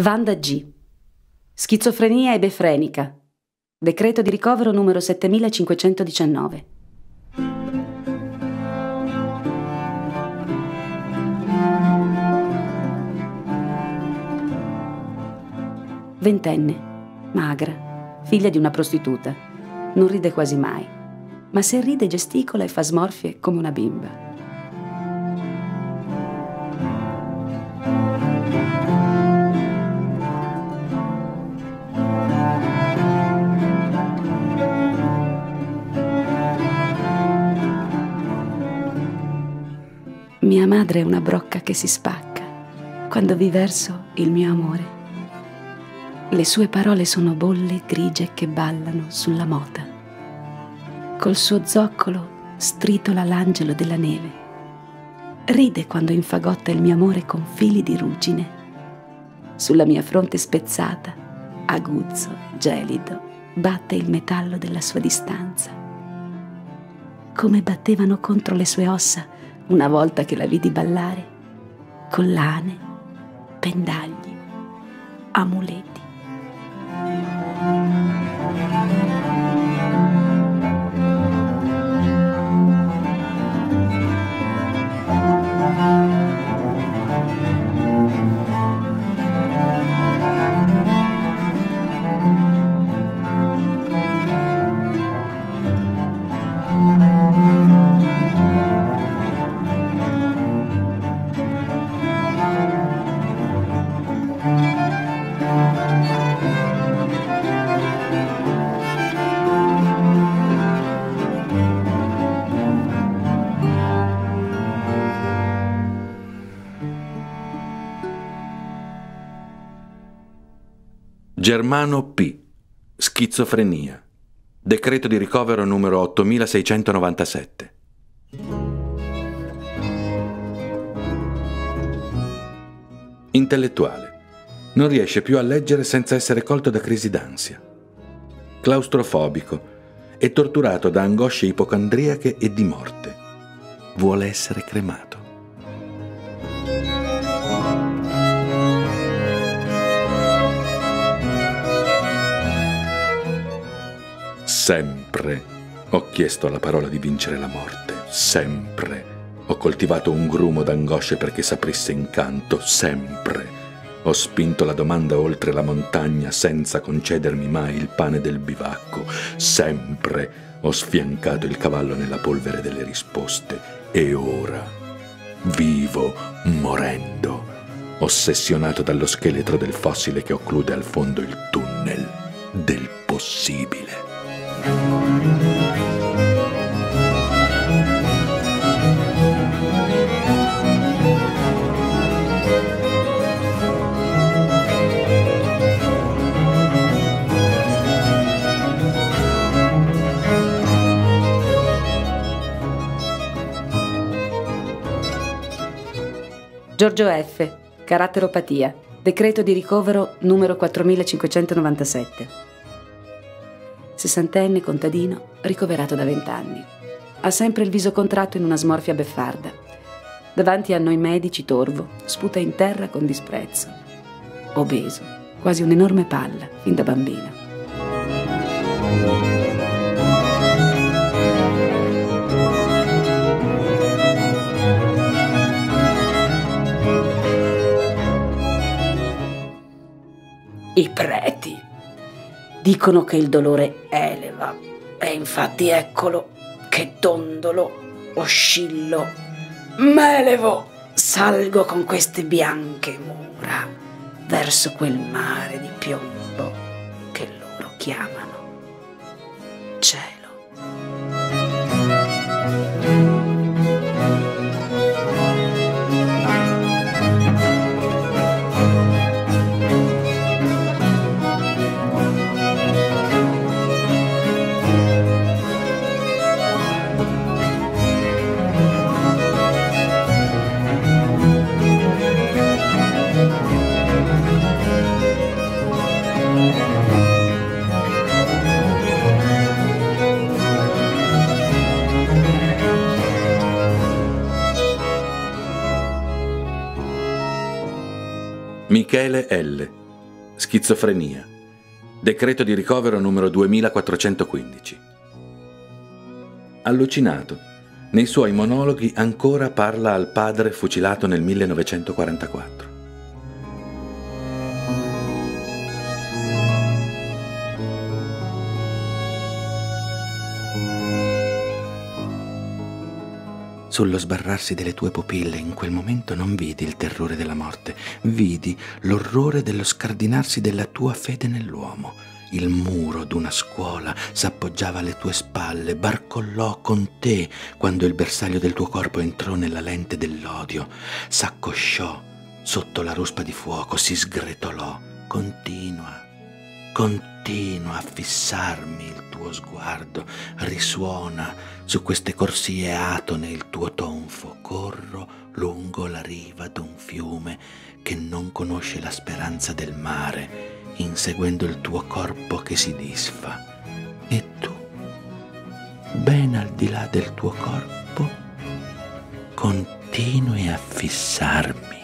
Vanda G. Schizofrenia ebefrenica. Decreto di ricovero numero 7519. Ventenne, magra, figlia di una prostituta. Non ride quasi mai, ma se ride gesticola e fa smorfie come una bimba. Mia madre è una brocca che si spacca quando vi verso il mio amore. Le sue parole sono bolle grigie che ballano sulla mota. Col suo zoccolo stritola l'angelo della neve. Ride quando infagotta il mio amore con fili di ruggine. Sulla mia fronte spezzata, aguzzo, gelido, batte il metallo della sua distanza. Come battevano contro le sue ossa una volta che la vidi ballare, collane, pendagli, amuleti. Germano P. Schizofrenia. Decreto di ricovero numero 8697. Intellettuale. Non riesce più a leggere senza essere colto da crisi d'ansia. Claustrofobico. È torturato da angosce ipocondriache e di morte. Vuole essere cremato. Sempre ho chiesto alla parola di vincere la morte, sempre ho coltivato un grumo d'angosce perché saprisse incanto, sempre ho spinto la domanda oltre la montagna senza concedermi mai il pane del bivacco, sempre ho sfiancato il cavallo nella polvere delle risposte. E ora, vivo, morendo, ossessionato dallo scheletro del fossile che occlude al fondo il tunnel del possibile. Giorgio F. Caratteropatia. Decreto di ricovero numero 4597 sessantenne contadino, ricoverato da vent'anni. Ha sempre il viso contratto in una smorfia beffarda. Davanti a noi medici torvo, sputa in terra con disprezzo. Obeso, quasi un'enorme palla, fin da bambina. I preti Dicono che il dolore eleva e infatti eccolo che dondolo, oscillo, m'elevo, salgo con queste bianche mura verso quel mare di piombo che loro chiamano cielo. Michele L. schizofrenia, decreto di ricovero numero 2415. Allucinato, nei suoi monologhi ancora parla al padre fucilato nel 1944. Sullo sbarrarsi delle tue pupille in quel momento non vidi il terrore della morte, vidi l'orrore dello scardinarsi della tua fede nell'uomo. Il muro d'una scuola s'appoggiava alle tue spalle, barcollò con te quando il bersaglio del tuo corpo entrò nella lente dell'odio, s'accosciò sotto la ruspa di fuoco, si sgretolò. Continua, continua a fissarmi il tuo sguardo, risuona su queste corsie atone il tuo tonfo, corro lungo la riva d'un fiume che non conosce la speranza del mare, inseguendo il tuo corpo che si disfa. E tu, ben al di là del tuo corpo, continui a fissarmi.